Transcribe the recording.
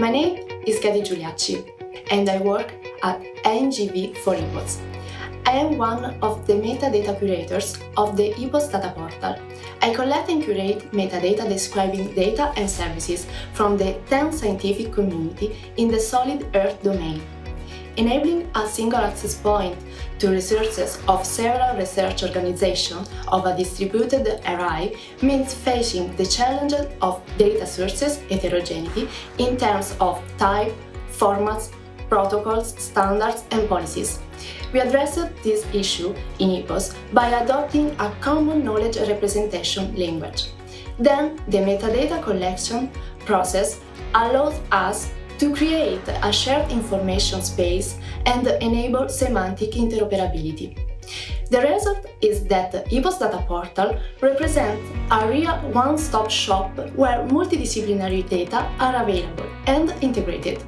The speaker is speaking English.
My name is Kety Giuliacci and I work at NGV for EPOS. I am one of the metadata curators of the EPOS data portal. I collect and curate metadata describing data and services from the 10 scientific community in the solid Earth domain. Enabling a single access point to resources of several research organizations of a distributed array means facing the challenge of data sources heterogeneity in terms of type, formats, protocols, standards and policies. We addressed this issue in EPOS by adopting a common knowledge representation language. Then, the metadata collection process allows us to create a shared information space and enable semantic interoperability. The result is that EPOS Data Portal represents a real one-stop shop where multidisciplinary data are available and integrated.